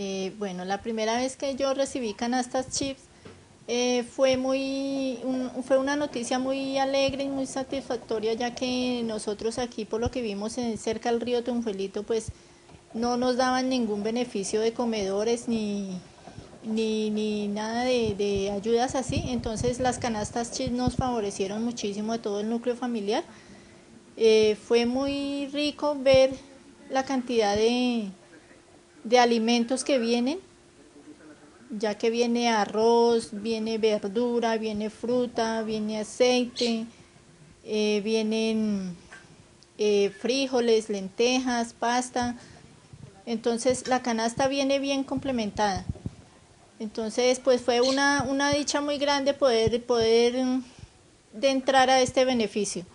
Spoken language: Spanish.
Eh, bueno, la primera vez que yo recibí canastas chips eh, fue, muy, un, fue una noticia muy alegre y muy satisfactoria, ya que nosotros aquí, por lo que vimos en, cerca del río Tunjuelito, pues no nos daban ningún beneficio de comedores ni, ni, nada de, ayudas así. Entonces las canastas chips nos favorecieron muchísimo a todo el núcleo familiar. Eh, fue muy rico ver la cantidad de, de alimentos que vienen, ya que viene arroz, viene verdura, viene fruta, viene aceite, eh, vienen eh, frijoles, lentejas, pasta. Entonces la canasta viene bien complementada. Entonces pues fue una, una dicha muy grande poder, poder de entrar a este beneficio.